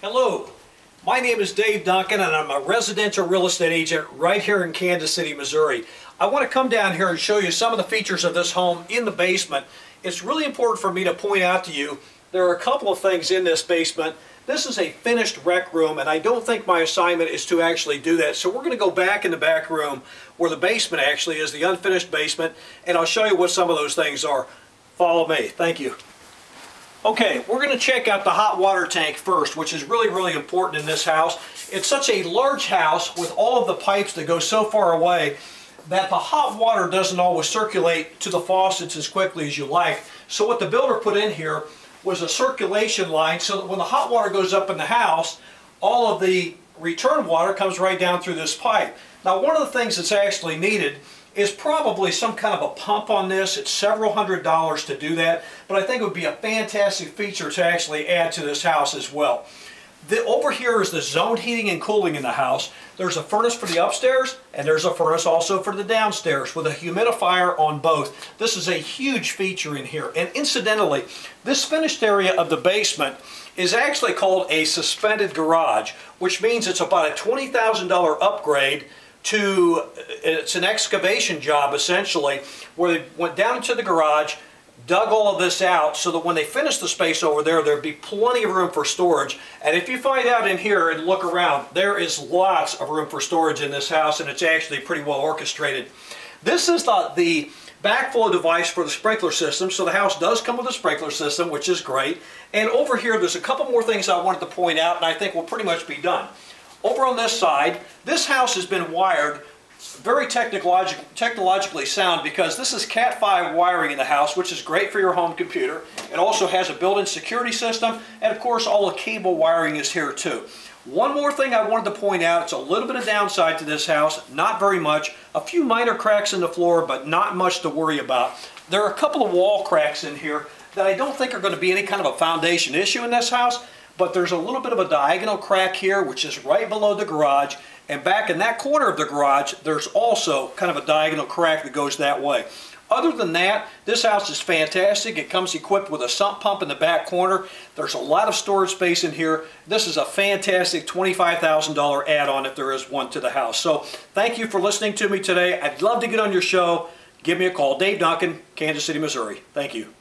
Hello, my name is Dave Duncan and I'm a residential real estate agent right here in Kansas City, Missouri. I want to come down here and show you some of the features of this home in the basement. It's really important for me to point out to you there are a couple of things in this basement. This is a finished rec room and I don't think my assignment is to actually do that. So we're going to go back in the back room where the basement actually is, the unfinished basement, and I'll show you what some of those things are. Follow me. Thank you. Okay, we're going to check out the hot water tank first, which is really, really important in this house. It's such a large house with all of the pipes that go so far away that the hot water doesn't always circulate to the faucets as quickly as you like. So what the builder put in here was a circulation line so that when the hot water goes up in the house, all of the return water comes right down through this pipe. Now one of the things that's actually needed is probably some kind of a pump on this. It's several hundred dollars to do that, but I think it would be a fantastic feature to actually add to this house as well. The, over here is the zone heating and cooling in the house. There's a furnace for the upstairs and there's a furnace also for the downstairs with a humidifier on both. This is a huge feature in here. And incidentally, this finished area of the basement is actually called a suspended garage, which means it's about a $20,000 upgrade to, it's an excavation job essentially, where they went down into the garage, dug all of this out so that when they finish the space over there, there'd be plenty of room for storage. And if you find out in here and look around, there is lots of room for storage in this house and it's actually pretty well orchestrated. This is the, the backflow device for the sprinkler system. So the house does come with a sprinkler system, which is great. And over here, there's a couple more things I wanted to point out and I think we'll pretty much be done. Over on this side, this house has been wired very technologic, technologically sound because this is Cat5 wiring in the house, which is great for your home computer. It also has a built-in security system, and of course all the cable wiring is here too. One more thing I wanted to point out, it's a little bit of downside to this house, not very much. A few minor cracks in the floor, but not much to worry about. There are a couple of wall cracks in here that I don't think are going to be any kind of a foundation issue in this house, but there's a little bit of a diagonal crack here, which is right below the garage. And back in that corner of the garage, there's also kind of a diagonal crack that goes that way. Other than that, this house is fantastic. It comes equipped with a sump pump in the back corner. There's a lot of storage space in here. This is a fantastic $25,000 add-on if there is one to the house. So thank you for listening to me today. I'd love to get on your show. Give me a call. Dave Duncan, Kansas City, Missouri. Thank you.